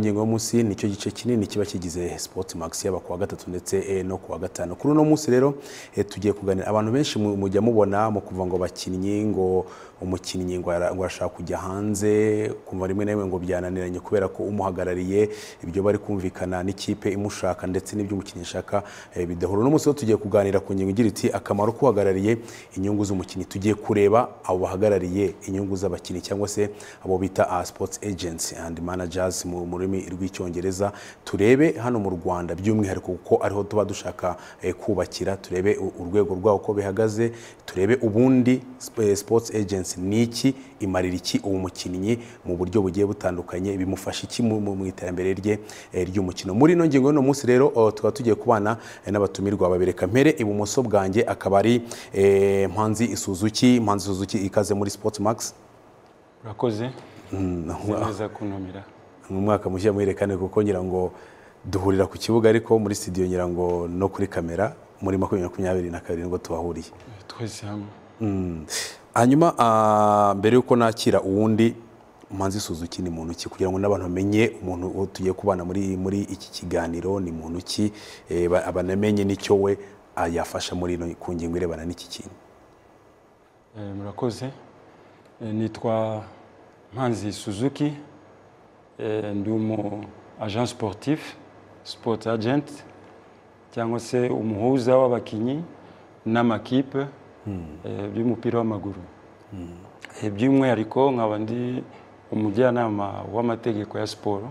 ingingo y'umunsi ni cyo gice kinini kiba kigize sport max yaba kuwa gatatu ndetse eh, no kuwa gatanu. Kuri uno munsi rero eh, tugiye kuganira. Abantu benshi mu- mujya mubona mu kuva ngo bakinnyi ngo umukinnyi ngo ara- ngo arashaka kujya hanze kumva rimwe na rimwe ngo byananiranye kubera ko umuhagarariye ibyo bari kumvikana n'ikipe imushaka ndetse n'ibyo umukinnyi ashaka eh, bidahura uno munsi tugiye kuganira ku ngingo igira iti akamaro k'uhagarariye inyungu z'umukinnyi. Tugiye kureba abo bahagarariye inyungu z'abakinnyi cyangwa se abo bita uh, sports agents and managers mu rurimi rw'icyongereza. Turebe hano mu rwanda by'umwihariko kuko ariho tuba dushaka eh, kubakira. Turebe urwego rwawo uko bihagaze. Turebe ubundi eh, sports agents ni iki imarira iki uwo mukinnyi mu buryo bugiye butandukanye bimufasha iki mu iterambere rye eh, ry'umukino. Muri ino ngingo y'uno munsi rero tukaba tugiye kubana n'abatumirwa babereka mpere. Ibumoso bwanjye akaba ari mpanzi suzuki mpanzi suzuki ikaze muri sports max. Urakoze. Mm, neza kuntumira. Mu mwaka mushya muherekane kuko ngira ngo duhurira ku kibuga ariko muri studio ngira ngo no kuri kamera muri makumyabiri makumyabiri na kabiri ni bwo tuhahuriye. Twese hamwe. Mm. hanyuma ah, mbere y'uko nakira uwundi manzi suzuki ni muntu ki kugira ngo n'abantu bamenye umuntu uwo tugiye kubana muri muri iki kiganiro ni muntu ki? Eh, ba- banamenye n'icyo we ah, yafasha muri ino ku ngingo irebana n'iki kintu. Eh, murakoze. Eh, nitwa mpanzi suzuki. Eh, ndi umu agent sportif sport agent cyangwa se umuhuza w'abakinnyi n'amakipe eh, by'umupira w'amaguru. Eh, by'umwihariko nkaba ndi umujyanama w'amategeko ya siporo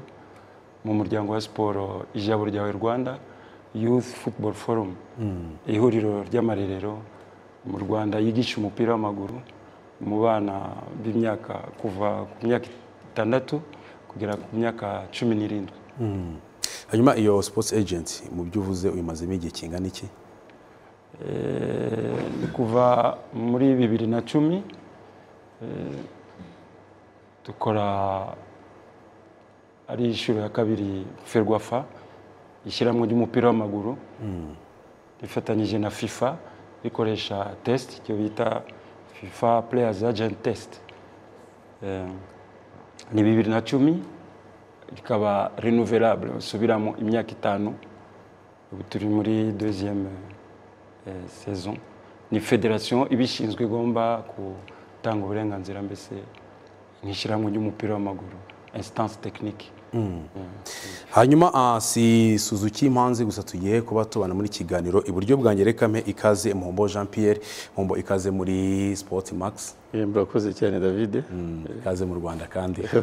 mu muryango wa siporo ijabo ryawe rwanda youth football forum. Ihuriro ry'amarerero mu rwanda yigisha umupira w'amaguru mu bana b'imyaka kuva ku myaka itandatu kugera ku myaka cumi n'irindwi. Hanyuma iyo sports agent mu byo uvuze uyimazemo igihe kingana iki? Eh, ni kuva muri bibiri na cumi eh, dukora ari inshuro ya kabiri ferwafa ishyirahamwe ry'umupira w'amaguru rifatanyije na fifa rikoresha test icyo bita fifa players agent test. Eh, ni bibiri na cumi rikaba renouvelable basubiramo imyaka itanu. Ubu turi muri deuxième eh, saison. Ni federation ibishinzwe igomba gutanga uburenganzira mbese nk'ishyirahamwe ry'umupira w'amaguru. Instance technique. Hanyuma ah, si suzuki mpanzi gusa tugiye kuba tubana muri kiganiro iburyo bwanjye reka mpe ikaze muhombo jean pierre muhombo ikaze muri max. Eh, murakoze cyane david. Mm, ikaze mu rwanda kandi.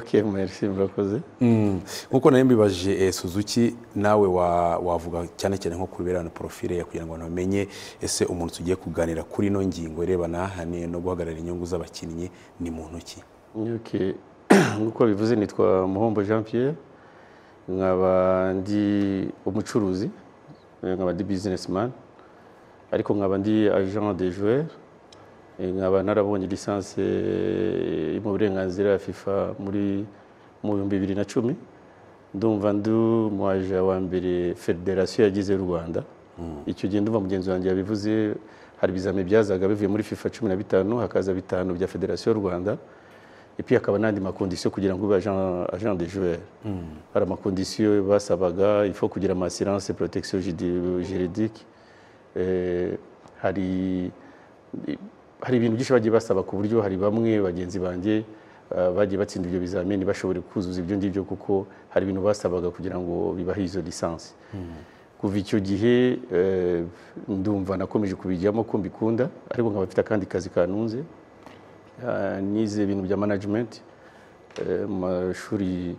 Murakoze. Mm, nk'uko nari mbibajije eh, suzuki nawe wa- wavuga cyane cyane nko ku birebana profile ya kugira ngo abantu bamenye ese umuntu tugiye kuganira kuri ino ngingo irebana no guhagarara inyungu z'abakinnyi ni muntu ki? nk'uko bivuze nitwa muhombo jean pierre nkaba ndi umucuruzi eh, nkaba ndi businessman ariko nkaba ndi agent de joueur Eh, nkaba narabonye lisansi eh, mu burenganzira ya fifa muri mu bihumbi bibiri na cumi. Ndumva ndi umuaje wa mbere federasiyo yagize y'u rwanda. Icyo gihe ndumva mugenzi wanjye yabivuze hari ibizami byazaga bivuye muri fifa cumi na bitanu hakaza bitanu bya federasiyo y'u rwanda. Epi hakaba n'andi makondisiyo kugira ngo ube agent, de joueur hari amakondisiyo basabaga faut kugira amaassurance protection juridique. Hari hari ibintu byinshi bagiye basaba ku buryo hari bamwe bagenzi banjye uh, bagiye batsinda ibyo bizamini bashobore kuzuza ibyo ngibyo kuko hari ibintu basabaga kugira ngo bibahe izo lisansi kuva icyo gihe eh, ndumva nakomeje kubijyamo ko mbikunda ariko nkaba mfite akandi kazi kanunze nize ibintu bya management eh, mu mashuri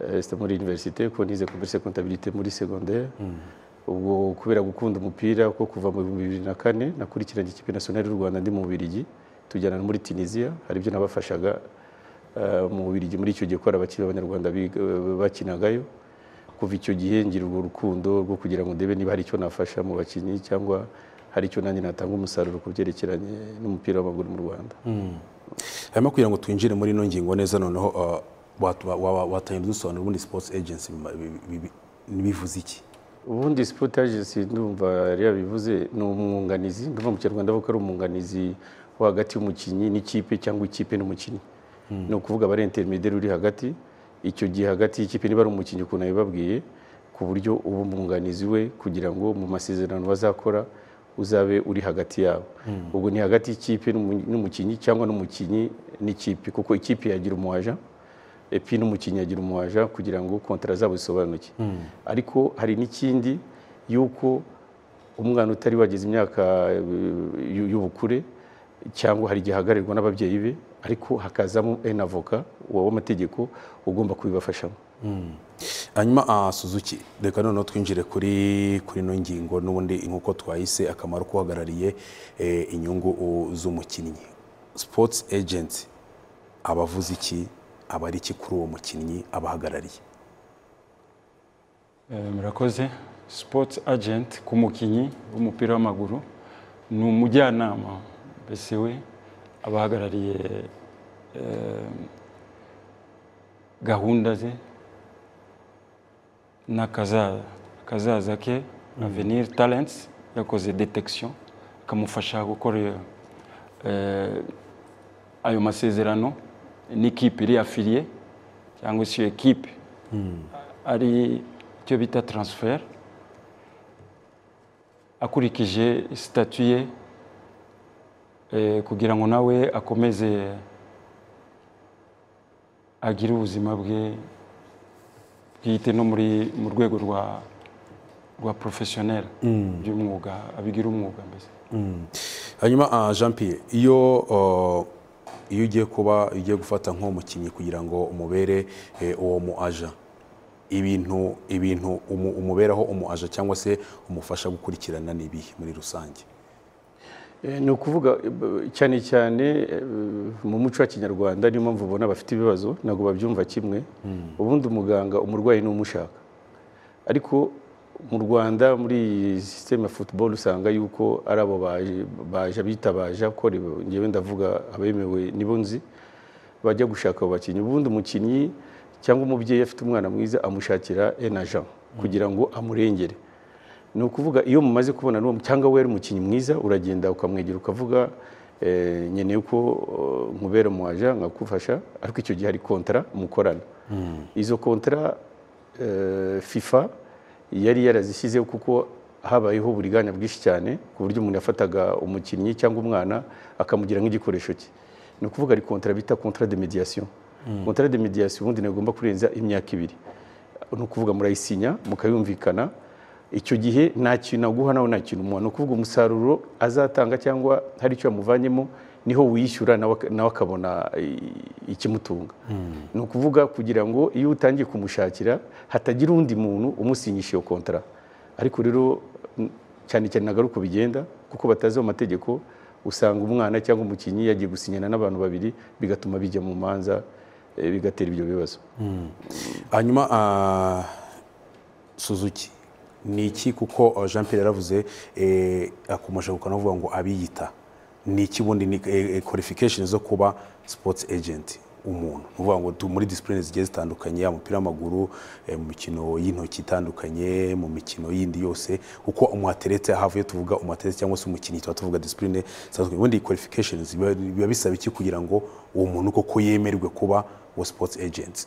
eh, muri université ko nize commerce comptabilité muri secondaire. Ubwo kubera gukunda umupira ko kuva mu bibiri na kane nakurikiranye ikipe nationale y'u rwanda ndi mu bubirigi tujyana muri tunisia. Hari ibyo nabafashaga eh, mu bubirigi muri icyo gihe ko abakinnyi b'abanyarwanda bakinagayo. Kuva icyo gihe ngira urwo rukundo rwo kugira ngo ndebe niba hari icyo nafasha mu bakinnyi cyangwa hari icyo nanjye natanga umusaruro ku byerekeranye n'umupira w'amaguru mu rwanda. Hanyuma kugira ngo twinjire muri ino ngingo neza noneho uh, wat- wa- wa- watangira dusobanura ubundi bi- bi- bivuze iki? Ubundi sport agency ndumva yari yabivuze ni umwunganizi. Ndumva mu kinyarwanda avuga ko ari umwunganizi wo hagati y'umukinnyi n'ikipe cyangwa ikipe n'umukinnyi. Ni ukuvuga aba ari intermediaire uri hagati. Icyo gihe hagati y'ikipe niba ari umukinnyi ukuntu yabibabwiye ku buryo uba umwunganizi we kugira ngo mu masezerano bazakora uzabe uri hagati yabo. Ubwo ni hagati y'ikipe n'umu- n'umukinnyi cyangwa n'umukinnyi n'ikipe kuko ikipe yagira umuhaja epi n'umukinnyi yagira umuhaja kugira ngo kontara zabo zisobanuke. Ariko hari n'ikindi yuko umwana utari wageze imyaka y'u- y'ubukure cyangwa hari igihe ahagararirwa n'ababyeyi be ariko hakazamo un avoka w'amategeko ugomba kubibafashamo. Hanyuma ah, suzuki reka noneho twinjire kuri kuri ino ngingo n'ubundi nk'uko twahise akamaro k'uhagarariye eh, inyungu z'umukinnyi. Sports agent aba avuze iki? Aba ari iki kuri uwo mukinnyi abahagarariye? Eh, murakoze. Sports agent ku mukinnyi w'umupira w'amaguru ni umujyanama. Mbese we aba ahagarariye eh, gahunda ze n'akazaza akazaza ke avenir talents yakoze detection akamufasha gukora eh, ayo masezerano n'ikipe iri afiliye cyangwa se iyo ekipe ari icyo bita transfer akurikije sitatu ye eh, kugira ngo nawe akomeze agire ubuzima bwe bwite no muri mu rwego rwa rwa professionnel by'umwuga abigira umwuga mbese. Hanyuma ah, jean pierre iyo ah, iyo ugiye kuba ugiye gufata nk'uwo mukinnyi kugira ngo umubere eh, uwo mu aja ibintu ibintu umu- umuberaho umu aja cyangwa se umufasha gukurikirana ni ibihe muri rusange? Ni ukuvuga eh, cyane cyane eh, mu muco wa kinyarwanda niyo mpamvu ubona bafite ibibazo ntabwo babyumva kimwe. Ubundi umuganga umurwayi ni umushaka. Ariko mu rwanda muri iyi sisiteme ya football usanga yuko ari abo baje- baje bitabaje ko ngewe ndavuga abemewe nibo nzi bajya gushaka abo bakinnyi. Ubundi umukinnyi cyangwa umubyeyi afite umwana mwiza amushakira enaja kugira ngo amurengere. Ni ukuvuga iyo mumaze kubona n'uwo cyangwa we ari umukinnyi mwiza uragenda ukamwegera ukavuga eh, nkeneye ko eh, nkubera muwaja nkakufasha ariko icyo gihe hari kontara mukorana. Izo kontara eh, fifa yari yarazishyizeho kuko habayeho uburiganya bwinshi cyane ku buryo umuntu yafataga umukinnyi cyangwa umwana akamugira nk'igikoresho cye. Ni ukuvuga ari kontara bita kontara de mediation kontara de mediation ubundi ntagomba kurenza imyaka ibiri. Ni ukuvuga murayisinya mukayumvikana icyo gihe nta kintu aguha nawe nta kintu umuha. Ni ukuvuga umusaruro azatanga cyangwa hari icyo yamuvanyemo ni ho wishyura nawe akabona ikimutunga. Ni ukuvuga kugira ngo iyo utangiye kumushakira hatagira undi muntu umusinyisha iyo kontara ariko rero cyane cyane ntabwo ari uko bigenda kuko batazi mu mategeko usanga umwana cyangwa umukinnyi yagiye gusinyana n'abantu babiri bigatuma bijya mu manza eh, bigatera ibyo bibazo. Hanyuma ah, suzuki. Ni iki kuko ah, jean pierre yaravuze eh, akomeje kukanavuga ngo abiyita. Ni iki bundi ni qualification zo kuba sports agent umuntu. Ni ukuvuga ngo muri disipurine zigiye zitandukanye umupira w'amaguru eh, mu mikino y'intoki itandukanye mu mikino yindi yose uko umuaterete havuye tuvuga umuaterete cyangwa se umukinnyi tuba tuvuga disipurine zitandukanye. Ubundi qualifications biba bisaba iki kugira ngo uwo muntu koko yemerwe kuba uwo sports agent?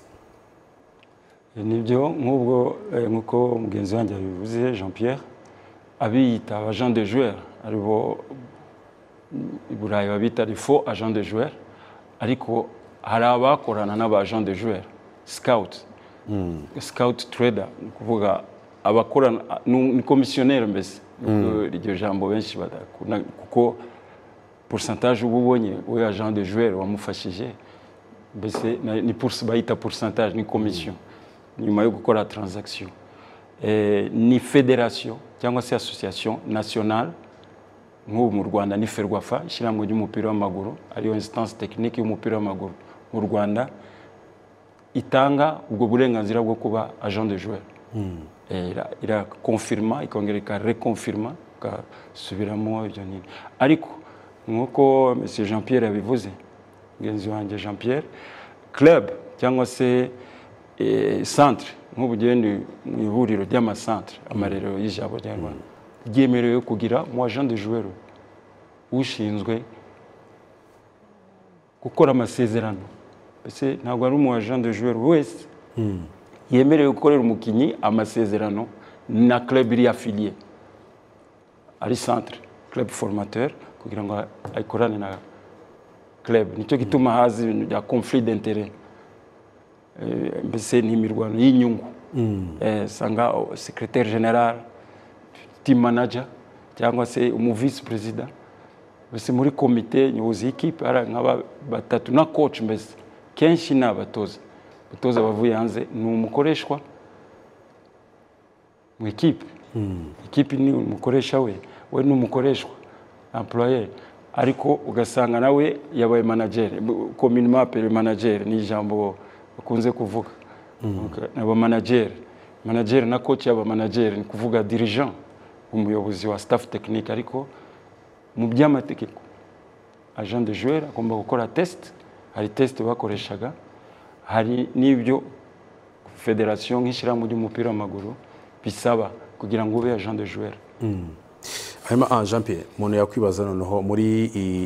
Nk'ubwo eh, nk'uko mugenzi wanjye yabivuze jean pierre abiyita agent de joueur aribo i burayi babita agent de joueur ariko hari abakorana de joueur scout. Scout trader ni ukuvuga abakorana ni komisiyoneri mbese. Nubwo iryo jambo benshi badakunda kuko uba ubonye we agent de joueur wamufashije mbese ni bayita pourcentage ni commission nyuma yo gukora transaction. Eh, ni federation cyangwa se association nationale. Nk'ubu mu rwanda ni ferwafa. Ishyirahamwe ry'umupira w'amaguru ariyo instance technique y'umupira w'amaguru mu rwanda itanga ubwo burenganzira bwo kuba agent de joueur. Eh, ira- irakonfirma ikongera ikarekonfirma igasubiramo ibyo nini ariko nk'uko monsieur jean pierre yabivuze mugenzi wanjye jean pierre club cyangwa se eh, centre. Nk'ubu mu ihuriro ry'amacentre. Amarero y'ijambo ry'abanyarwanda ryemerewe kugira mu agent de joueur ushinzwe gukora amasezerano. Mbese ntabwo ari umu agent de joueur wese yemerewe gukorera umukinnyi amasezerano na club iri affilié. Ari centre club formateur kugira ngo ayikorane na club. Nicyo gituma haza ibintu bya conflit mbese ni imirwano y'inyungu. Eh, sanga oh, secrétaire général team manager cyangwa se umu vice perezida mbese muri komite nyobozi y'ikipe hari nk'aba batatu na coach mbese. Kenshi ni abatoza. Abatoza bavuye hanze ni umukoreshwa mu ikipe ikipe ni umukoresha we we ni umukoreshwa employer ariko ugasanga nawe yabaye manager communement appelé manager ni ijambo bakunze kuvuga. Aba manager manager na coach yaba manager ni kuvuga dirigeant umuyobozi wa staff technique. Ariko mu by'amategeko agent de joueur agomba gukora test. Hari test bakoreshaga hari n'ibyo federation nk'ishyirahamwe ry'umupira w'amaguru bisaba kugira ngo ube agent de joueur. Hanyuma ah, jean pierre umuntu yakwibaza noneho muri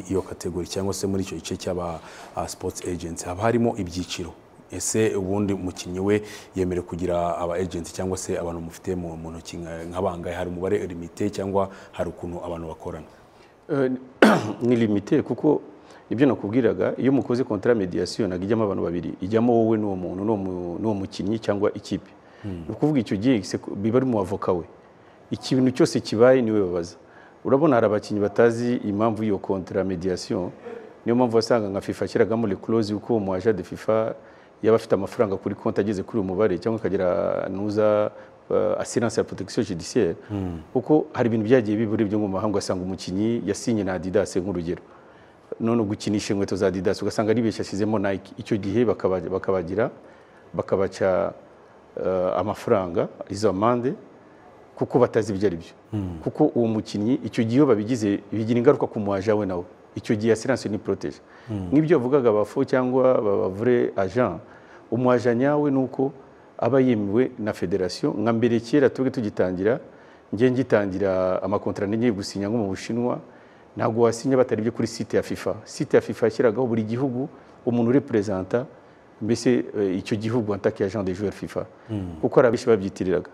iyo kategori cyangwa se muri icyo gice cy'aba ah, sports agents haba harimo ibyiciro? Ese ubundi umukinnyi we yemerewe kugira aba agent cyangwa se abantu mufite mu mu ntoki nka- nk'abangahe hari umubare limite cyangwa hari ukuntu abantu bakorana? Ni limite kuko ibyo nakubwiraga iyo mukoze contrat mediation ntabwo ijyamo abantu babiri ijyamo wowe n'uwo muntu n'uwo mu- mukinnyi cyangwa ikipe. Ni ukuvuga icyo gihe biba ari mu avoka we. Ikintu cyose kibaye ni we babaza. Urabona hari abakinnyi batazi impamvu y'iyo contrat mediation niyo mpamvu wasanga nka fifa ashyiragamo le yuko umu agent de fifa yaba afite amafaranga kuri konti ageze kuri uyu mubare cyangwa akagira nuza uh, assurance ya protection judiciaire kuko hari ibintu byagiye bibura ibyo mu mahanga ugasanga umukinnyi yasinye na Adidas nk'urugero. None gukinisha inkweto za Adidas ugasanga aribeshya ashyizemo Nike. Icyo gihe bakaba- bakabagira bakabaca uh, amafaranga izo amande kuko batazi ibyo ari byo kuko uwo mukinnyi icyo gihe iyo babigize bigira ingaruka ku muaja we nawe. Icyo gihe assurance ni protege. Nk'ibyo bavugaga abafo cyangwa abavure agent umuaja nyawe ni uko aba yemewe na federation nka mbere kera tubwe tugitangira njye ngitangira amakontara ngiye gusinya nko mu bushinwa ntabwo wasinya byo kuri site ya fifa. Site ya fifa yashyiragaho buri gihugu umuntu ureperezanta mbese eh, icyo gihugu antaki agent de joueur fifa. Kuko hari abenshi babyitiriraga.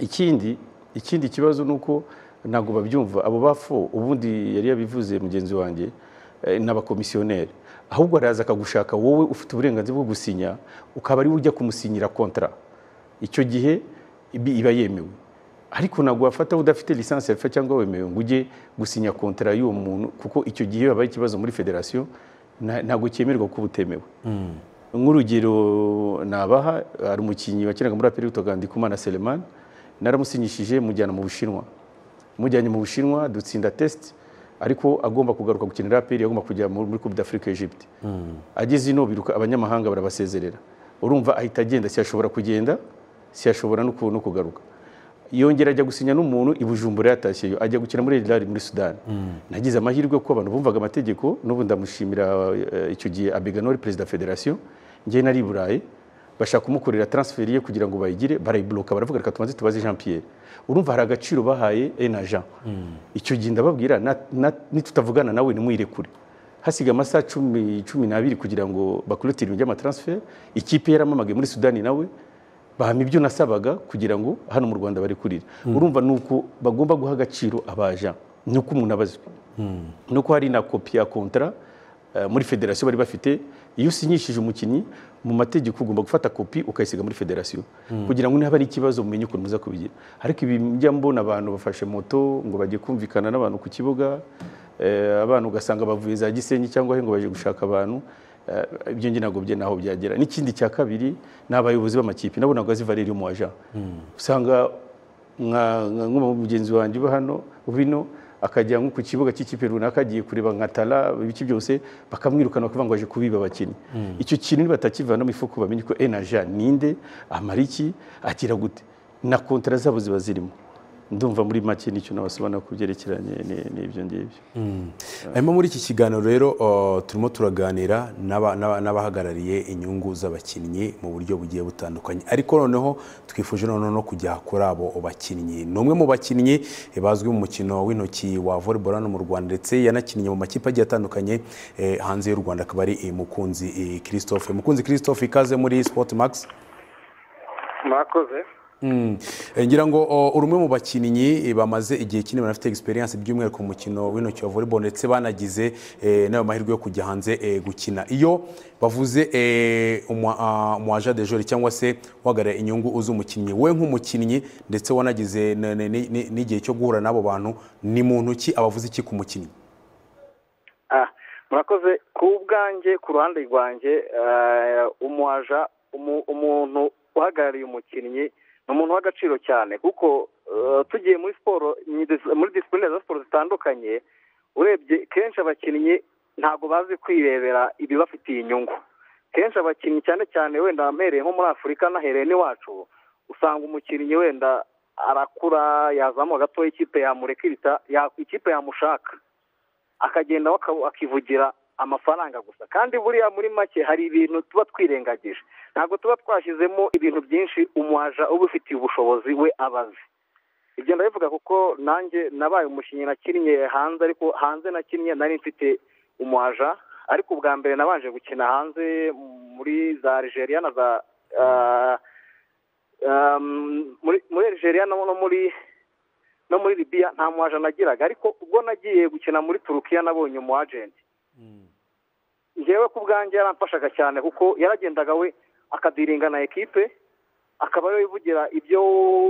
Ikindi ikindi kibazo ni uko ntabwo babyumva. Abo bafo ubundi yari yabivuze mugenzi wanjye eh, ni abakomisiyoneri ahubwo araza akagushaka wowe ufite uburenganzira bwo gusinya ukaba ari we ujya kumusinyira kontra icyo gihe iba yemewe. Ariko ntabwo wafata udafite lisansi ya cyangwa wemewe ngo ujye gusinya kontra y'uwo muntu kuko icyo gihe habaye ikibazo muri federasiyo nta- ntabwo cyemerwa kuba utemewe nk'urugero nabaha hari umukinnyi wakinaga muri aperi witwaga Ndikumana Selemani naramusinyishije mujyana mu Bushinwa. Mujyanye mu Bushinwa dutsinda test ariko agomba kugaruka gukinira aperi agomba kujya muri Coupe d'Afrique Egypte. Ageze ino biruka abanyamahanga barabasezerera. Urumva ahita agenda siyashobora kugenda siyashobora no ku- no kugaruka. Yongera ajya gusinya n'umuntu i Bujumbura yatashyeyo ajya gukina muri Hilal muri Sudan. Nagize amahirwe ko abantu bumvaga amategeko n'ubu ndamushimira eh, icyo gihe Abeganori perezida federation. Njye nari i Burayi bashaka kumukorera transfer ye kugira ngo bayigire barayibloka baravuga reka tubanze tubaze Jean Pierre urumva hari agaciro bahaye en agent icyo gihe ndababwira na- na- nitutavugana nawe nimwirekure hasiga amasaha cumi cumi n'abiri kugira ngo bakurutire ibintu by'amatransfer ikipe yaramamagaye muri Sudani nawe bahama ibyo nasabaga kugira ngo hano mu Rwanda bari kurira urumva ni uko bagomba guha agaciro abaja ni uko umuntu abazwi ni uko hari na kopi ya kontra eh, muri federasiyo bari bafite iyo usinyishije umukinnyi mu mategeko ugomba gufata kopi ukayisiga muri federasiyo. Kugira ngo niba ari ikibazo mumenye ukuntu muza kubigira. Ariko ibi njya mbona abantu bafashe moto ngo bajye kumvikana n'abantu ku kibuga eh, abantu ugasanga bavuye za gisenyi cyangwa ngo baje gushaka abantu. Eh, ibyo njye ntabwo bye naho byagera n'ikindi cya kabiri ni abayobozi b'amakipe. Nabo ntabwo azi valere mu aja usanga nka- nk'umugenzi wanjye uba hano bino akajya nko ku kibuga cy'ikipe runaka agiye kureba nka tara ibiki byose bakamwirukana bakavuga ngo aje kubiba abakinnyi. Icyo kintu nibatakivanamo ifuku bamenye ko enaja ninde amara iki agira gute? Na kontara zabo ziba zirimo. Ndumva muri make ni cyo nabasobanura ku byerekeranye ni- n'ibyo ngibyo. Hanyuma muri iki kiganiro rero turimo turaganira n'aba- n'aba- n'abahagarariye inyungu z'abakinnyi mu buryo bugiye butandukanye. Ariko noneho twifuje noneho no kujya kuri abo bakinnyi. Ni umwe mu bakinnyi bazwi mu mukino w'intoki wa volleyball hano mu rwanda ndetse yanakinnye mu makipe agiye atandukanye eh, hanze y'u rwanda. Akaba ari eh, mukunzi eh, christophe. Mukunzi christophe ikaze muri sport max murakoze. Eh, ngira ngo uri umwe mu bakinnyi eh, bamaze igihe kinini banafite experience by'umwihariko mu mukino w'intoki wa volleyball ndetse banagize eh, n'ayo mahirwe yo kujya hanze eh, gukina. Iyo bavuze eh, umu- ah, umu agent de jour cyangwa se uhagarariye inyungu z'umukinnyi we nk'umukinnyi ndetse wanagize n'igihe cyo guhura n'abo bantu ni muntu ki abavuze iki ku mukinnyi? Ah, murakoze. Ku bwanjye ku ruhande rwanjye eh, umuaja umu- umuntu uhagarariye umukinnyi ni umuntu w'agaciro cyane kuko eh, tugiye muri siporo muri disipurine za siporo zitandukanye urebye kenshi abakinnyi ntabwo bazi kwirebera ibibafitiye inyungu. Kenshi abakinnyi cyane cyane wenda mpereye nko muri afurika nahereye n'iwacu usanga umukinnyi wenda arakura yazamuka gatoya ikipe yamurekirita ya- ikipe yamushaka. Akagenda akivugira amafaranga gusa. Kandi buriya muri make hari ibintu tuba twirengagije. Ntabwo tuba twashyizemo ibintu byinshi umuhaja uba ufitiye ubushobozi we abazi ibyo ndabivuga kuko nanjye nabaye umukinnyi nakinnye hanze ariko hanze nakinnye nari mfite umuhaja. Ariko ubwa mbere nabanje gukina hanze muri za Algeria na za ah, um, muri Algeria no muri no muri Libya nta muhaja nagiraga. Ariko ubwo nagiye gukina muri Turukiya nabonye umu agent njyewe ku bwanjye yaramfashaga cyane kuko yaragendaga we akadiringa na ekipe akaba ari we wivugira ibyo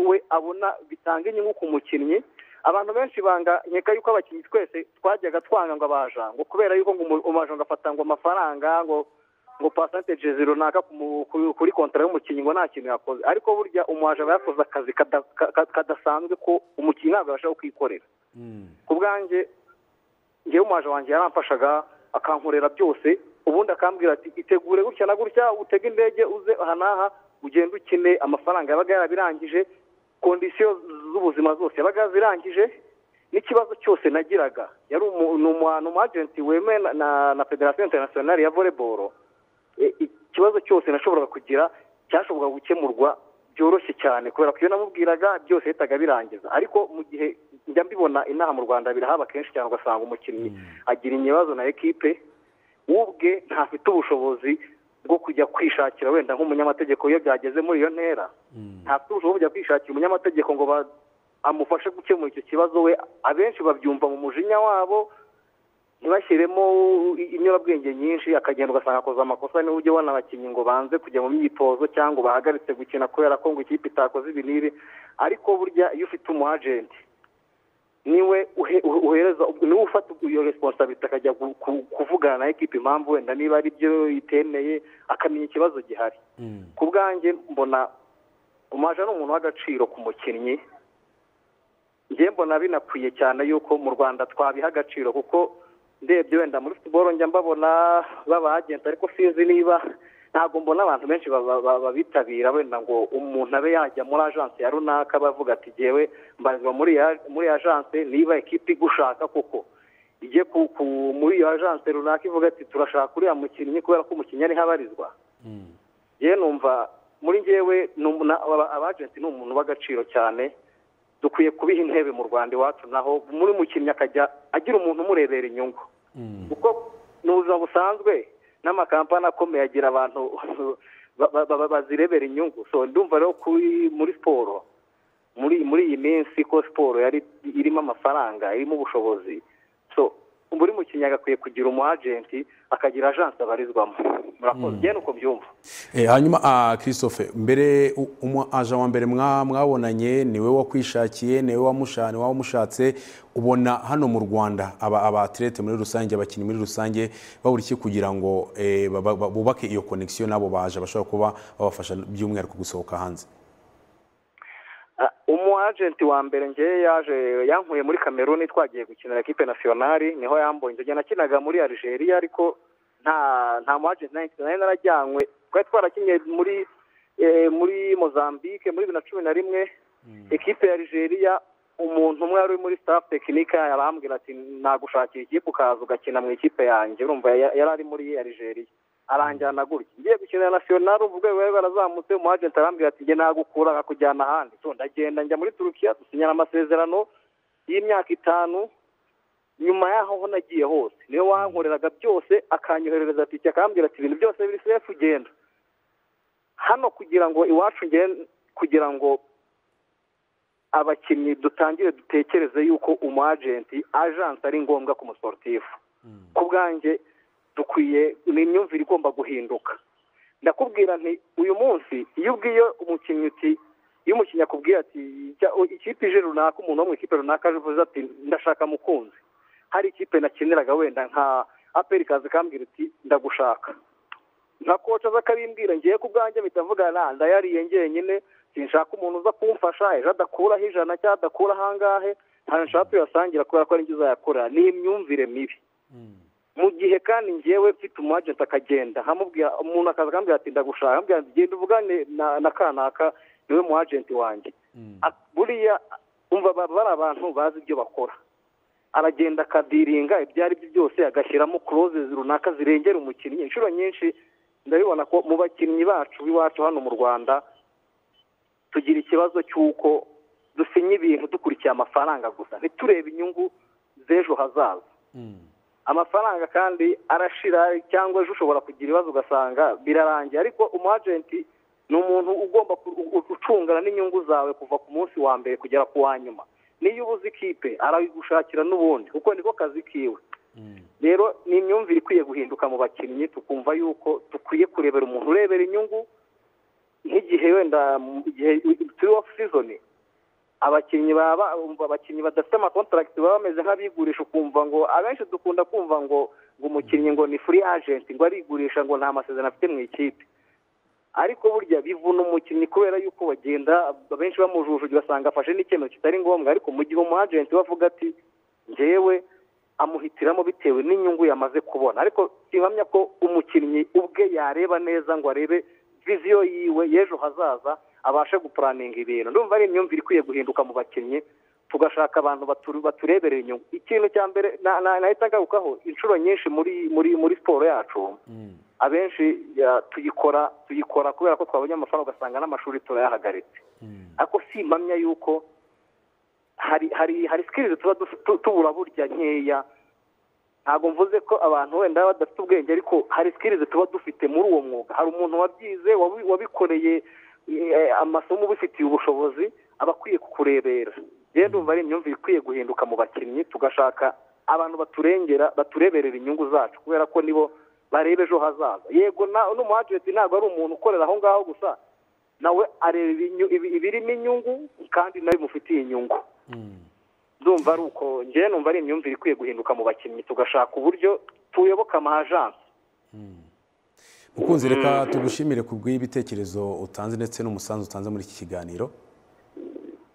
we abona bitanga inyungu ku mukinnyi. Abantu benshi banga nkeka yuko abakinnyi twese twajyaga twanga ngo abaja ngo kubera yuko ngo umuaja ngo afata ngo amafaranga ngo ngo percentage runaka kuri kontara y'umukinnyi ngo nta kintu yakoze. Ariko burya umuaja aba yakoze akazi kada- ka- ka- kadasanzwe ko umukinnyi ntabwo abasha kukikorera ku bwanjye ngewe umuhaje wanjye yaramfashaga akankorera byose ubundi akambwira ati itegure gutya na gutya utege indege uze aha n'aha ugende ukine. Amafaranga yabaga yarabirangije kondisiyo z'ubuzima zose yabaga yazirangije n'ikibazo cyose nagiraga. Yari umu- agenti wemewe na- federasiyo interinasiyonari ya volleyball. E, ikibazo cyose nashoboraga kugira cyashoboraga gukemurwa byoroshye cyane kubera ko iyo namubwiraga byose yahitaga birangiza. Ariko mu gihe njya mbibona inaha mu rwanda birahaba kenshi cyane ugasanga umukinnyi agira ibibazo na ekipe we ubwe ntafite ubushobozi bwo kujya kwishakira wenda nk'umunyamategeko. Iyo byageze muri iyo ntera ntafite ubushobozi bwo kujya kwishakira umunyamategeko ngo amufashe gukemura icyo kibazo we. Abenshi babyumva mu mujinya wabo ntibashyiremo inyurabwenge nyinshi akagenda ugasanga akoze amakosa niba ujya ubona abakinnyi ngo banze kujya mu myitozo cyangwa bahagaritse gukina kubera ko ngo ikipe itakoze ibi n'ibi ariko burya iyo ufite umu agenti ni we uhe- uhe- uhereza ni we ufata iyo responsabilite akajya kuvugana na ekipa impamvu wenda niba ari byo itemeye akamenya ikibazo gihari. Ku bwanjye mbona umaje ni umuntu w'agaciro ku mukinnyi. Njye mbona binakwiye cyane yuko mu rwanda twabiha agaciro kuko ndebye wenda muri futuboro njya mbabona baba agenti ariko sinzi niba ntabwo mbona abantu benshi babitabira wenda ngo umuntu abe yajya muri ajansi ya runaka bavuga ati jyewe mbarizwa muri ajansi niba ekipa igushaka koko? Ijye muri iyo ajansi runaka ivuga ati turashaka uriya mukinnyi kubera ko umukinnyi ariho abarizwa. Yewe numva muri njyewe ni umu- na- aba- abagenti ni umuntu w'agaciro cyane dukwiye kubiha intebe mu rwanda iwacu naho muri mukinnyi akajya agira umuntu umurebera inyungu. Kuko ni ubuzima busanzwe n'amakampani akomeye agira abantu ba- ba- ba- bazirebera inyungu. Ndumva rero muri siporo muri iyi minsi ko siporo irimo amafaranga irimo ubushobozi. Buri mukinnyi agakwiye kugira umu agenti akagira ajansi abarizwamo. Murakoze. Njye nuko byumva Eh, hanyuma ah, christophe mbere umu aja wa mbere mwa- mwabonanye ni we wakwishakiye ni we wamusha- ni we wamushatse ubona hano mu rwanda aba atlete muri rusange abakinnyi muri rusange babura iki kugira ngo eh, ba- ba- bubake iyo connection n'abo baje bashobora kuba babafasha by'umwihariko gusohoka hanze. Umu agenti wa mbere ngewe yaje yankuye muri kameruni twagiye gukinira ekipe nasiyonari ni ho yambonye gihe nakinaga muri algeria ariko nta nta mu agenti nari narajyanywe. Twari twarakinnye muri eh, muri mozambique muri bibiri na cumi na rimwe. Ekipe ya algeria umuntu umwe wari uri muri staff tekinike arambwira ati nagushakira ikipe ukaza ugakina mu ikipe yanjye. Urumva ya- yari ari muri algeria. Aranjyana gutya. Ngiye gukina nasiyonari urwego rwari barazamutse umu agenti arambwira ati njye nagukura nkakujyana ahandi. So ndagenda njya muri turukiya dusinyana amasezerano y'imyaka itanu nyuma y'aho ho nagiye hose. Niwe wankoreraga byose akanyoherereza tike akambwira ati ibintu byose biri sefu ugenda. Hano kugira ngo iwacu nge kugira ngo abakinnyi dutangire dutekereze yuko umu agenti ajansi ari ngombwa ku musiporutifu ku bwanjye dukwiye ni imyumvire igomba guhinduka. Ndakubwira nti uyu munsi iyo ubwiye umukinnyi uti iyo umukinnyi akubwiye ati "Jya- o- ikipe ije runaka umuntu wo mu ikipe runaka avuze ati ndashaka mukunzi. Hari ikipe nakiniraga wenda nka aperi kazi kambwira uti ndagushaka. Nka koca aza akabimbwira ngiye ku bwanjye mpita mvuga na ndayariye njyenyine sinshaka umuntu uza kumfasha ejo adakuraho ijana cyangwa adakuraho angahe nta nshaka tuyasangira kubera ko ari njye uzayakora ni imyumvire mibi. Mu gihe kandi ngewe mfite umu agenti akagenda nkamubwira umuntu akaza akambwira ati ndagushaka akambwira ati genda uvugane na, na kanaka ni we mu agenti wanjye. A- buriya umva baba bari abantu bazi ibyo bakora. Aragenda akadiringa ibyo ari byo byose agashyiramo clauses runaka zirengera umukinnyi. Inshuro nyinshi ndabibona ko mu bakinnyi bacu b'iwacu hano mu rwanda tugira ikibazo cy'uko dusinya ibintu dukurikiye amafaranga gusa. Ntiturebe inyungu z'ejo hazaza. Amafaranga kandi arashira cyangwa ejo ushobora kugira ibibazo ugasanga birarangiye. Ariko umu agenti ni umuntu ugomba ku- u- ucungana n'inyungu zawe kuva ku munsi wa mbere kugera ku wa nyuma. Niyo ubuze ikipe arabigushakira n'ubundi. Kuko niko kazi kiwe. Rero ni imyumvire ikwiye guhinduka mu bakinnyi tukumva yuko dukwiye kurebera umuntu urebera inyungu. Nk'igihe wenda mu gihe turi off season abakinnyi abakinnyi badafite amakontaragiti baba bameze nk'abigurisha ukumva ngo abenshi dukunda kumva ngo ngo umukinnyi ngo ni free agent ngo arigurisha ngo nta masezerano afite mu ikipe. Ariko burya bivuna umukinnyi kubera yuko bagenda abenshi bamujujuje ugasanga afashe n'icyemezo kitari ngombwa ariko mu gihe umu agent we avuga ati njyewe amuhitiramo bitewe n'inyungu yamaze kubona. Ariko simpamya ko umukinnyi ubwe yareba neza ngo arebe viziyo yiwe y'ejo hazaza abashe gupuraninga ibintu. Ndumva ari imyumvire ikwiye guhinduka mu bakinnyi tugashaka abantu batureberera inyungu ikintu cya mbere na- na- nahita ngarukaho inshuro nyinshi muri muri muri siporo yacu abenshi ya, tuyikora tuyikora kubera ko twabonye amafaranga ugasanga n'amashuri turayahagaritse. Ariko si impamya yuko hari hari hari sikirizi tuba tubura burya nkeya. Ntabwo mvuze ko abantu wenda badafite ubwenge ariko hari sikirizi tuba dufite muri uwo mwuga. Hari umuntu wabyize wabi- wabikoreye amasomo ubifitiye ubushobozi aba akwiye kukurebera. Rero ndumva ari imyumvire ikwiye guhinduka mu bakinnyi tugashaka abantu baturengera batureberera inyungu zacu kubera ko nibo bareba ejo hazaza. Yego na- n'umu agent ntabwo ari umuntu ukorera aho ngaho gusa nawe areba ibirimo inyungu kandi nawe bimufitiye inyungu. Ndumva ari uko njyewe numva ari imyumvire ikwiye guhinduka mu bakinnyi tugashaka uburyo tuyoboka amajansi mukunzi reka tugushimire ku bw'ibitekerezo utanze ndetse n'umusanzu utanze muri iki kiganiro?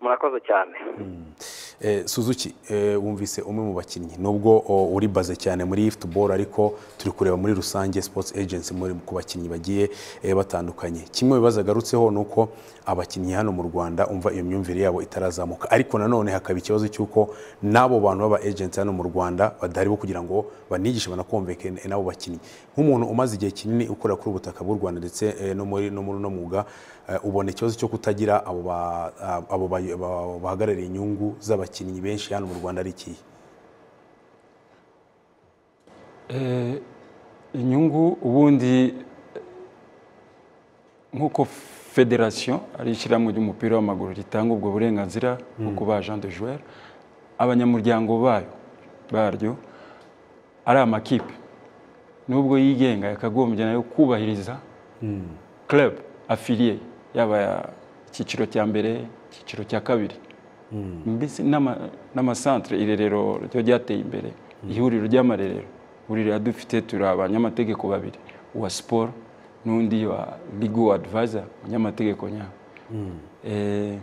Murakoze cyane. Eh, Suzuki eh, wumvise umwe mu bakinnyi. Nubwo uri baze cyane muri football ariko turi kureba muri rusange agency muri ku bakinnyi bagiye eh, batandukanye. Kimwe mu bibazo agarutseho ni uko abakinnyi hano mu Rwanda umva iyo myumvire yabo itarazamuka. Ariko nanone hakaba ikibazo cy'uko n'abo bantu baba agents hano mu Rwanda badahari bo kugira ngo banigishe banakomveke n'abo bakinnyi. Nk'umuntu umaze igihe kinini ukora kuri ubu butaka bw'u Rwanda ndetse eh, no muri no muri no mwuga eh, ubona ikibazo cyo kutagira abo ba- bahagarariye inyungu z'abakinnyi benshi hano mu Rwanda ari ikihe? Eh, inyungu ubundi nk'uko federasiyo ari ishyirahamwe ry'umupira w'amaguru ritanga ubwo burenganzira bwo kuba agent de joueur abanyamuryango bayo baryo ari amakipe. Nubwo yigenga yakagombye na yo kubahiriza club affilié. Yaba ya icyiciro cya mbere icyiciro cya kabiri. Mbese n'ama- n'amasantere irerero ryo ryateye imbere. Ihuriro ry'amarerero. Ihuriro dufite turi abanyamategeko babiri. Uwa siporo n'undi wa legal advisor umunyamategeko nyawe. Eh,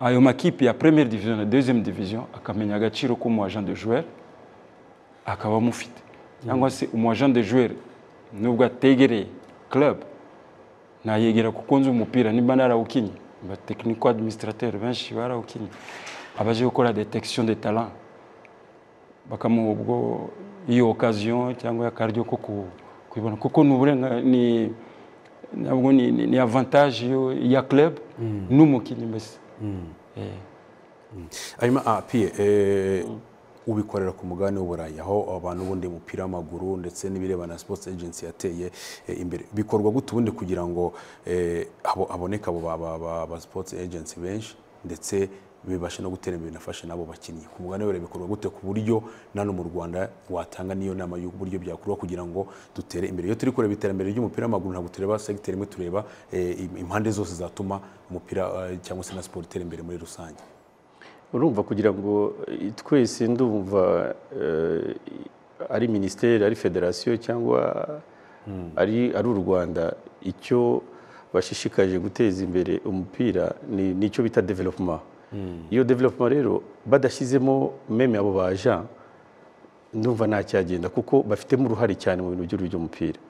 ayo makipe ya première division na deuxième division akamenya agaciro k'umu agent de joueur akaba amufite. Cyangwa se umu agent de joueur nubwo ategereye club nayegera kuko nzi umupira niba narawukinye ba technico administrateur benshi barawukinye abaje gukora detection de talent bakamuha ubwo iyo occasion cyangwa akaryo ko ku- kwibona kuko ni uburenga ni ni, ni, ni avantage ya club n'umukinnyi mbese. Eh. hanyuma ah, pie eh, ubikorera ku mugabane w'uburayi. Aho abantu ubundi umupira w'amaguru ndetse n'ibirebana na sports agency yateye eh, imbere. Bikorwa gute ubundi kugira ngo eh, habo- haboneke abo ba- sports agency benshi ndetse bibashe no gutera imbere binafashe n'abo bakinnyi. Ku mugabane w'uburayi bikorwa gute ku buryo nano mu rwanda watanga n'iyo nama y'uburyo byakorwa kugira ngo dutere imbere? Iyo turi kureba iterambere ry'umupira w'amaguru ntabwo tureba segiteri imwe tureba eh, impande zose zatuma umupira eh, cyangwa se na siporo itera imbere muri rusange. Urumva kugira ngo twese ndumva eh, ari minisiteri ari federasiyo cyangwa ari ari u rwanda icyo bashishikaje guteza imbere umupira ni ni cyo bita development. Iyo development rero badashyizemo meme abo baja ndumva nta cyagenda kuko bafitemo uruhare cyane mu bintu by'umupira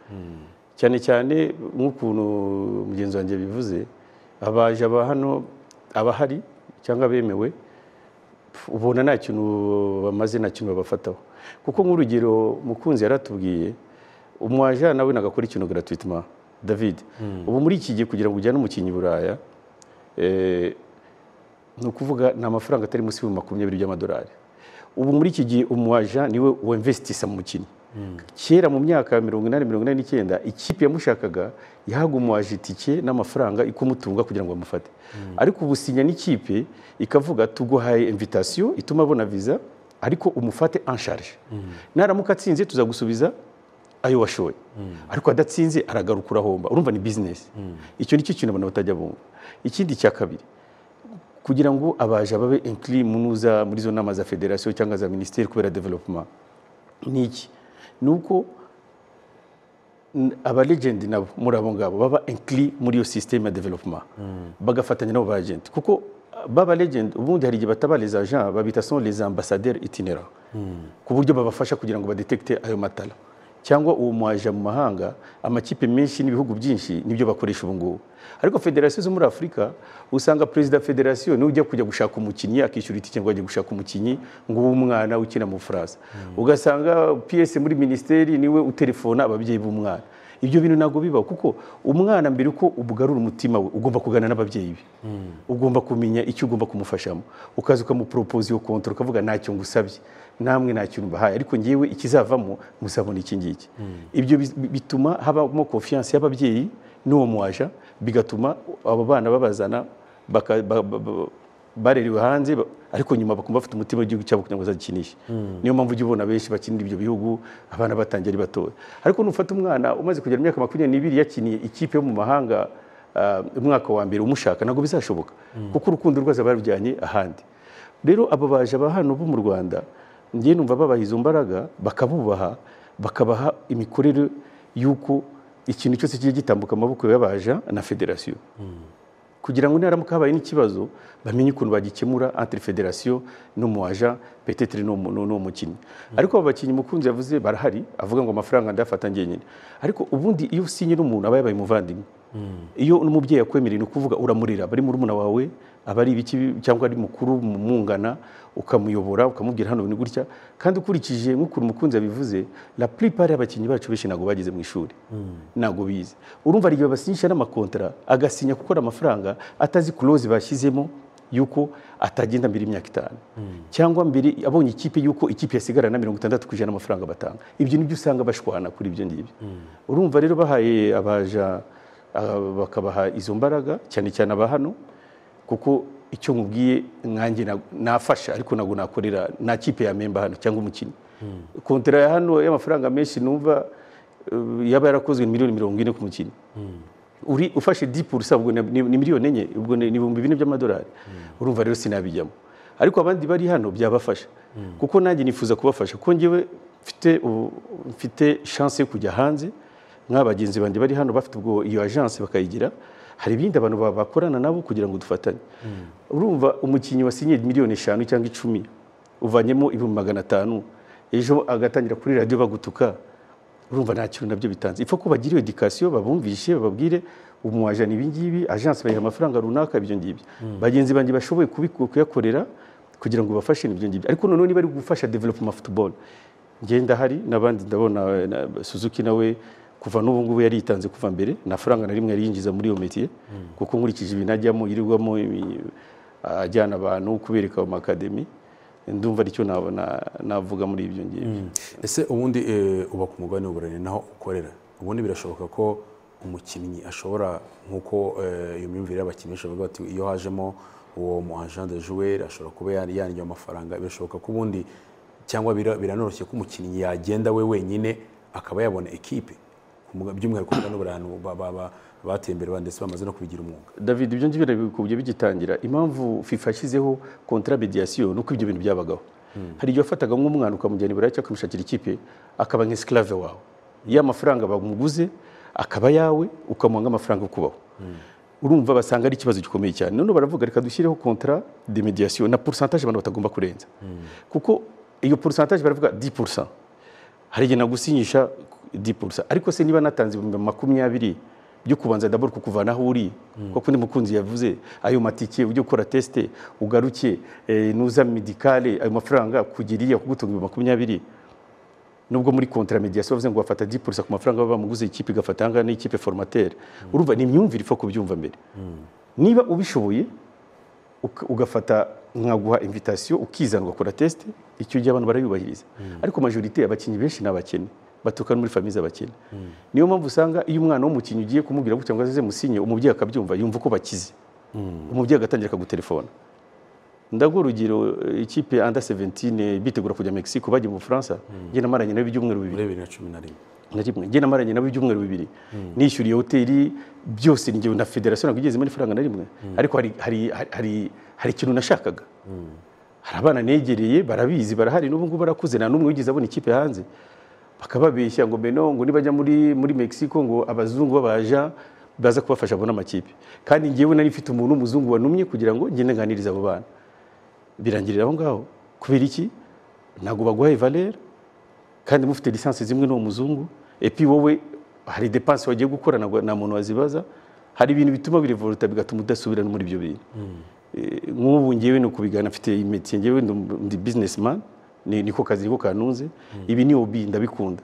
cyane cyane nk'ukuntu mugenzi wanjye bivuze abaje aba hano abahari cyangwa abemewe ubona nta kintu bamaze nta kintu babafataho. Kuko nk'urugero mukunzi yaratubwiye umwaja nawe nagakora ikintu gratuitement david. Ubu muri iki gihe kugira ngo ujyane umukinnyi i buraya eh, ni ukuvuga ni amafaranga atari munsi y'ibihumbi makumyabiri by'amadolari. Ubu muri iki gihe umwaja ni we wemvesitisa mu mukinnyi. Kera mu myaka ya mirongo inani mirongo inani n'icyenda ikipe yamushakaga yahaga umwaje itike n'amafaranga ikumutunga kugira ngo bamufate ariko ubu sinya n'ikipe ikavuga tuguhaye invitation ituma abona visa ariko umufate en charge. Naramuka atsinze tuzagusubiza ayo washoye. Ariko adatsinze aragaruka urahomba urumva ni business. Icyo ni cyo kintu abantu batajya bumva. Ikindi cya kabiri kugira ngo abaja babe inclus munuza muri zo nama za federasiyo cyangwa za minisiteri kubera development ni iki? Ni uko n- aba legend nabo muri abo ngabo baba inclus muri iyo system ya development bagafatanya n'abo ba agent kuko baba legend ubundi hari igihe bataba les agents babita sont les ambassadeurs itinéraires ku buryo babafasha kugira ngo badetekte ayo matara cyangwa uwo mwaje mu mahanga amakipe menshi n'ibihugu byinshi ni byo bakoresha ubu ngubu. Ariko federasiyo zo muri afurika usanga perezida wa federasiyo ni we ujya kujya gushaka umukinnyi akishyura itike ngo ajye gushaka umukinnyi ngo uwo mwana ukina mu bufaransa. Ugasanga ps muri minisiteri ni we utelefona ababyeyi b'umwana. Ibyo bintu ntabwo bibaho kuko umwana mbere uko ubugarura umutima we ugomba kuganira n'ababyeyi be. Ugomba kumenya icyo ugomba kumufashamo. Ukaza ukamuporopoza iyo kontora ukavuga ntacyo ngusabye. Namwe nta kintu mbahaye ariko ngewe ikizavamo muzabona iki ngiki. Ibyo bi- bituma habamo confiance y'ababyeyi n'uwo mwaja bigatuma abo bana babazana ba- ba- ba- barerewe hanze ba- ariko nyuma bakumva bafite umutima w'igihugu cyabo kugira ngo bazagikinishe. Niyo mpamvu ujya ubona benshi bakinira ibyo bihugu abana batangiye ari batoya. Ariko nufata umwana umaze kugera imyaka makumyabiri n'ibiri yakiniye ikipe yo mu mahanga ah, umwaka wa mbere umushaka ntabwo bizashoboka. Kuko urukundo rwose barujyanye ahandi. Rero abo baje aba hano bo mu rwanda njye numva babaha izo mbaraga bakabubaha bakabaha imikorere y'uko ikintu cyose kigiye gitambuka amaboko y'abaja na federasiyo. Kugira ngo niharamuka habaye n'ikibazo bamenye ukuntu bagikemura entre federasiyo n'umuaja petetre n'uwo mukinnyi ariko abo bakinnyi mukunzi yavuze barahari avuga ngo amafaranga ndayafata njyenyine. Ariko ubundi iyo usinye n'umuntu aba yabaye umuvandimwe. Iyo n'umubyeyi akwemereye ni ukuvuga uramurera bari murumuna wawe aba ari ibiki cyangwa ari mukuru mungana ukamuyobora ukamubwira hano ni gutya. Kandi ukurikije nk'ukuntu umukunzi yabivuze la plupart y'abakinnyi bacu benshi ntabwo bageze mu ishuri. Ntabwo bize. Urumva hari igihe basinyisha n'amakontara agasinya gukora amafaranga atazi kurozi bashyizemo yuko atagenda mbere y'imyaka itanu. Cyangwa mbere abonye ikipe yuko ikipe yasigarana na mirongo itandatu ku ijana y'amafaranga batanga. Ibyo ni byo usanga bashwana kuri ibyo ngibyo. Urumva rero bahaye abaja ah, bakabaha izo mbaraga cyane cyane aba hano kuko icyo nkubwiye nkanjye na- nafasha ariko ntabwo nakorera nta kipe ya memba hano cyangwa umukinnyi kontera ya hano y'amafaranga menshi numva eh, yaba yarakozwe ni miliyoni mirongo ine ku mukinnyi uri ufashe dipu ubwo ni ni miliyoni enye ubwo ni ibihumbi bine by'amadolari. Urumva rero sinabijyamo. Ariko abandi bari hano byabafasha. Kuko nanjye nifuza kubafasha. Kuko njyewe mfite chance yo kujya hanze. Nk'aba bagenzi banjye bari hano bafite ubwo iyo agence bakayigira. Hari ibindi abantu ba- bakorana nabo kugira ngo dufatanye. Urumva umukinnyi wasinye miliyoni eshanu cyangwa icumi uvanyemo ibihumbi magana atanu ejo agatangira kuri radiyo bagutuka urumva nta kintu na byo bitanze. Ipfa ko bagira iyo edikasiyo babumvishe bababwire umwajana ibi ngibi agence bayiha amafaranga runaka ibyo ngibyo. Bagenzi banjye bashoboye kuyakorera kugira ngo bafashe ibyo ngibyo. Ariko noneho niba ari gufasha development football ngenda hari n'abandi ndabona na Suzuki nawe kuva n'ubu ngubu yaritanze kuva mbere nta faranga na rimwe yari yinjiza muri iyo métier kuko nkurikije ibintu ajyamo yirirwamo ajyana abantu kubereka mu akademi ndumva ari cyo navuga muri ibyo ngibyo ese ubundi eh, uba ku mugabane w'uburane naho ukorera? Ubundi birashoboka ko umukinnyi ashobora nk'uko eh, iyo myumvire y'abakinnyi ishobora kuvuga ati iyo hajemo uwo mu agent de joueur ashobora kuba yan- yanjye amafaranga. Birashoboka ko ubundi cyangwa bira- biranoroshye ko umukinnyi yagenda we wenyine akaba yabona ekipe by'umwihariko ku mugabane w'uburane ba- ba- ba- bateye imbere ba- ndetse bamaze no kubigira umwuga. David ibyo ngibyo bikubye bigitangira impamvu fifa yashyizeho kontra mediation nuko ibyo bintu byabagaho. Hari igihe wafataga nk'umwana ukamujyana i burayi cyangwa ukamushakira ikipe akaba nk'esclave wawe. Iyo amafaranga bamuguze akaba yawe ukamuha nk'amafaranga yo kubaho. Urumva basanga ari ikibazo gikomeye cyane. None baravuga reka dushyireho kontra de mediation. Na pourcentage abantu batagomba kurenza. Kuko iyo pourcentage baravuga 10% hari igihe nagusinyisha 10% ariko se niba natanze ibihumbi makumyabiri byo kubanza dabord kukuvana aho uri kuko undi mukunzi yavuze ayo matike ujye gukora teste ugaruke eh, nuza medicale ayo mafaranga kugira iya kugutunga ibihumbi makumyabiri. Nubwo muri kontra mediation bavuze ngo bafata 10% ku mafaranga baba bamuguze ikipe igafata hanga n'ikipe formateur. Urumva ni imyumvire ifo kubyumva mbere. Niba ubishoboye ugafata nkaguha invitation ukizana ugakora test icyo gihe abantu barayubahiriza. Ariko majorite abakinnyi benshi ni abakene. Baturuka no muri famiye z'abakene. Niyo mpamvu usanga iyo umwana w'umukinnyi ugiye kumubwira gutya ngo aze musinye umubyeyi akabyumva yumva ko bakize. Umubyeyi agatangira akagutelefona ndaguha urugero eh, ikipe under 17 bitegura kujya Mexico bagiye mu Bufaransa. Njye namaranye nabo ibyumweru bibiri. Muri bibiri na cumi na rimwe. Na rimwe. Njye namaranye nabo ibyumweru bibiri. Nishyuriye hoteli byose njyewe na federasiyo ntabwo igeze muri faranga na rimwe. Ariko hari hari hari hari ikintu nashakaga. Hari abana negereye barabizi barahari. N'ubu ngubu barakuze nta n'umwe wigeze abona ikipe hanze. Bakababeshya ngo beno ngo nibajya muri muri Mexico ngo abazungu babaja baza kubafasha abona amakipe. Kandi njyewe nari mfite umuntu w'umuzungu wanumye kugira ngo ngende nganirize abo bana. Birangirira aho ngaho. Kubera iki? Ntabwo baguhaye valeur. Kandi mufite lisansi zimwe n'uwo muzungu. Epi wowe hari depanse wagiye gukora nta muntu wazibaza. Hari ibintu bituma birevoluta bigatuma udasubira no muri ibyo bintu. Eh, nk'ubu ngewe ni ukubigana mfite imiti. Ngewe ndi umu- ndi businessman. ni niko kazi niko kanunze. Ibi ni obi ndabikunda.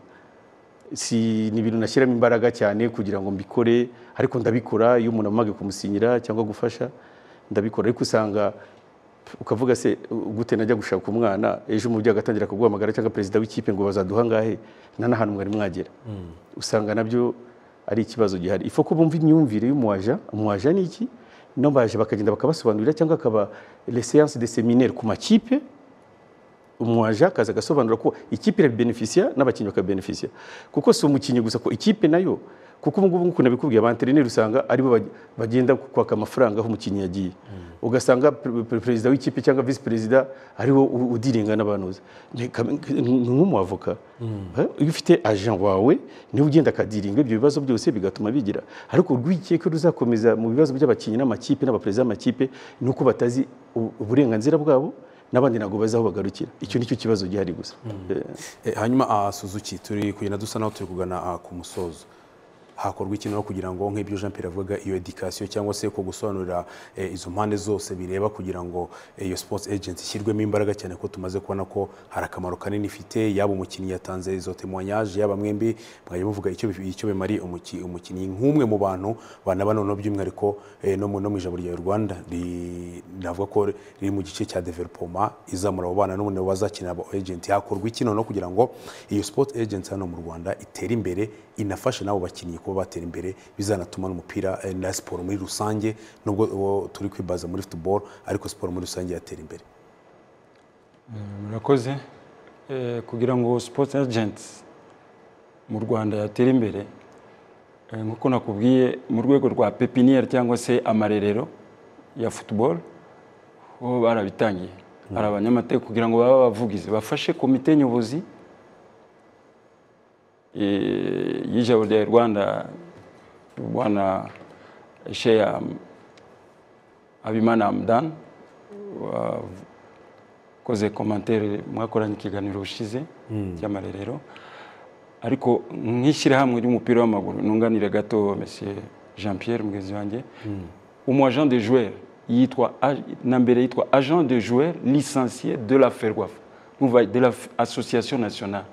Si ni ibintu nashyiramo imbaraga cyane kugira ngo mbikore ariko ndabikora. Iyo umuntu amage kumusinyira cyangwa gufasha ndabikora. Ariko usanga ukavuga se gute najya gushaka umwana ejo umubyeyi agatangira kuguhamagara cyangwa perezida w'ikipe ngo bazaduha angahe nta n'ahantu mwari mwagera. Usanga na byo ari ikibazo gihari. Ifo ko bumva imyumvire y'umuwaja umuwaja ni iki? No baje bakagenda bakabasobanurira cyangwa akaba les séances de séminaire ku makipe umwaje akaza agasobanura ko ikipe irabibenefisiya n'abakinnyi bakabibenefisiya kuko si umukinnyi gusa ko ikipe na yo kuko ubu ngubu nk'uko nabikubwiye abantreneri usanga ari bo bag- bagenda kwaka amafaranga aho umukinnyi yagiye. Ugasanga pre- pre- perezida w'ikipe cyangwa visi perezida ari wo udiringa n'abantuza nk'umuavoka Eh, iyo ufite agent wawe ni we ugenda akadiringa ibyo bibazo byose bigatuma bigira. Ariko urwikeke ruzakomeza mu bibazo by'abakinnyi n'amakipe n'abaperezida b'amakipe ni uko batazi uburenganzira bwabo n'abandi ntabwo bazi aho bagarukira. Icyo ni cyo kibazo gihari gusa. Eh, Eh, hanyuma ah, Suzuki turi kugenda dusa naho turi kugana ah, ku musozo. Hakorwa ikintu no kugira ngo nk'ibyo Jean Pierre avuga iyo education cyangwa se ko gusobanurira eh, izo mpande zose bireba kugira ngo eh, iyo sports agent ishyirwemo imbaraga cyane ko tumaze kubona ko hari akamaro kanini ifite yaba umukinnyi yatanze izo témoignage yaba mwembi mwajya muvuga icyo bimariye umuki- umukinnyi nk'umwe mu bantu banaba noneho by'umwihariko eh, no mu ijambo rya Rwanda navuga ko riri mu gice cya development izamura abo bana n'ubundi bazakenera abo agent. Hakorwa iki noneho kugira ngo iyo sport agent hano mu Rwanda itere imbere inafashe n'abo bakinnyi kuba batera imbere bizanatuma n'umupira eh, na siporo muri rusange. Nubwo turi kwibaza muri football ariko siporo muri rusange yatera imbere. Murakoze. Eh, kugira ngo sports agent mu rwanda yatere imbere eh, nk'uko nakubwiye mu rwego rwa pepiniyeri cyangwa se amarerero ya football ho barabitangiye. Hari abanyamategeko kugira ngo babe abavugizi bafashe komite nyobozi y'ijabo rya rwanda bwana sheya habimana hamdan wakoze komantere mwakoranye ikiganiro ushize cy'amarerero ariko nk'ishyirahamwe ry'umupira w'amaguru nunganire gato monsieur jean pierre mugenzi wanjye umu agent de joueur yitwa na mbere yitwa agent de joueur licencié de la ferwafa muva de la association nationale.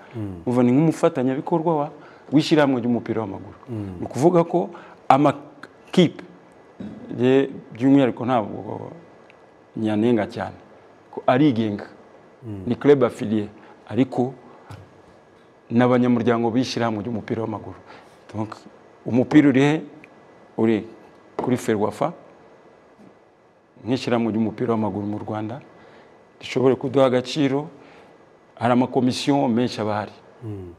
Muva ni nk'umufatanyabikorwa wa w'ishyirahamwe ry'umupira w'amaguru. Ni ukuvuga ko amakipe by'umwihariko ntabwo nyanenga cyane. Ko arigenga. Ni club affilié. Ariko n'abanyamuryango b'ishyirahamwe ry'umupira w'amaguru. Donc, umupira uri he? Uri kuri ferwafa. Nk'ishyirahamwe ry'umupira w'amaguru mu rwanda. Rishobore kuduha agaciro. Hari amakomisiyo menshi aba ahari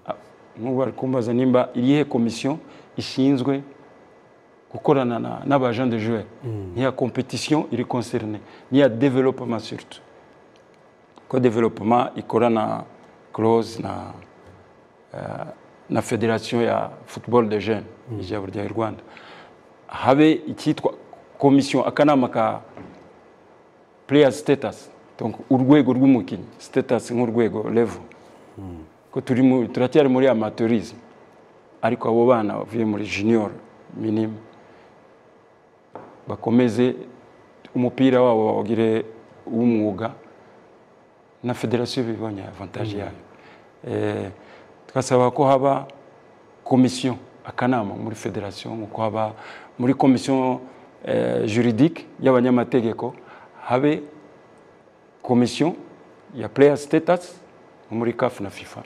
Ah, nk'ubu bari kumbaza nimba irihe komisiyo ishinzwe gukorana na- n'abagent de joueur n'iya competition iri concerne n'iya développement surtout. Ko développement ikorana close na na federation ya football de jeunes. Ijabo rya rwanda. Habe icyitwa komisiyo akanama ka player status donc urwego rw'umukinyi status nk'urwego level. Ko turi turacyari muri amateurisme. Ariko abo bana bavuye muri junior minimum bakomeze umupira wabo bawugire w'umwuga na federasiyo bibonye avantage yayo. Eh, tugasaba ko haba komisiyo akanama muri federasiyo nk'uko haba muri komisiyo eh, juridique y'abanyamategeko habe komisiyo ya player status muri CAF na FIFA.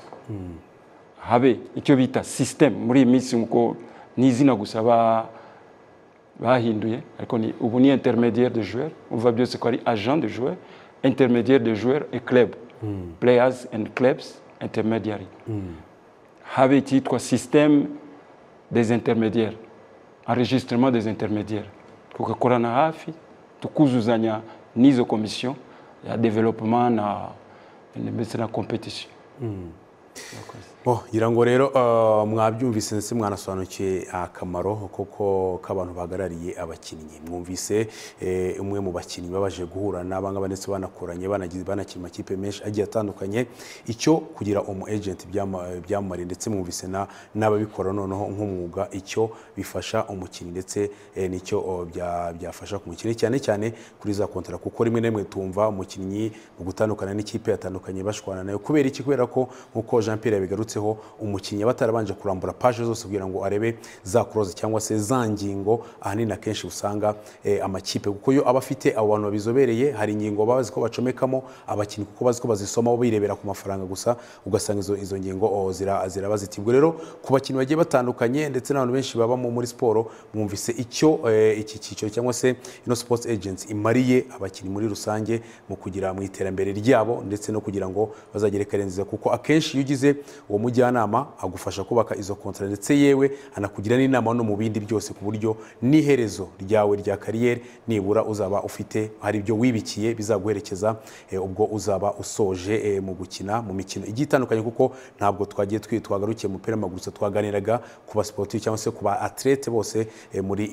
Habe icyo bita system muri iyi minsi nk'uko ni izina gusa ba- bahinduye ariko ubu ni intermédiaire de joueur uva byose ko ari agent de joueur intermédiaire de joueur et club. Players and clubs intermediary. Habe icyitwa système des intermédiaires enregistrement des intermédiaires tugakorana hafi tukuzuzanya n'izo komisiyo ya development na ndetse na competition Oh, ngira ngo rero uh, mwabyumvise ndetse mwanasobanukiye akamaro koko k'abantu bahagarariye abakinnyi. Mwumvise eh, umwe mu bakinnyi babaje guhura n'abangaba ndetse banakoranye banakina amakipe menshi agiye atandukanye. Icyo kugira umu agent byama- byamamare ndetse mwumvise na- n'ababikora noneho nk'umwuga icyo bifasha umukinnyi ndetse eh, ni cyo oh, bya- byafasha ku mukinnyi cyane cyane kuri za kontara kuko rimwe na rimwe tumva umukinnyi mu gutandukana n'ikipe yatandukanye bashwana na yo. Kubera iki? Kubera ko nk'uko Jean Pierre yabigarutseho umukinnyi aba atarabanje kurambura paje zose kugira ngo arebe za close cyangwa se za ngingo ahanini akenshi usanga eh, amakipe. Kuko yo aba afite abo bantu babizobereye hari ingingo bazi ko bacomekamo abakinnyi kuko bazi ko bazisoma birebera ku mafaranga gusa ugasanga izo, ngingo oh, zira- ziraba ziti ubwo rero ku bakinnyi bagiye batandukanye ndetse n'abantu benshi babamo muri siporo mwumvise icyo eh, iki cyiciro cyangwa se ino sports agents imariye abakinnyi muri rusange mu kugira mu iterambere ryabo ndetse no kugira ngo bazagere kare nziza kuko akenshi iyo ugize uwo mujyanama agufasha kubaka izo kontara ndetse yewe anakugira n'inama no mu bindi byose ku buryo n'iherezo ryawe rya kariyeri nibura uzaba ufite. Hari ibyo wibikiye bizaguherekeza eh, ubwo uzaba usoje eh, mu gukina mu mikino igiye itandukanye kuko ntabwo twagiye twagarukiye mu mupira w'amaguru twaganiraga ku basportif cyangwa se ku ba atlete bose eh, muri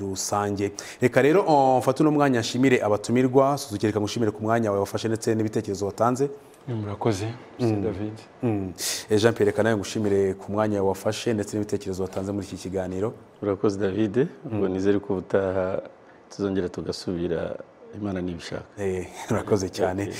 rusange. Reka rero mfate uno mwanya nshimire abatumirwa. Suzuki reka ngushimire ku mwanya wawe wafashe ndetse n'ibitekerezo watanze. Murakoze Mr. David. Mm. Eh, Jean Pierre reka nawe ngushimire ku mwanya wafashe ndetse n'ibitekerezo watanze muri iki kiganiro. Urakoze david. Ubwo nizere ko ubutaha tuzongera tugasubira imana nibishaka Eh, urakoze cyane.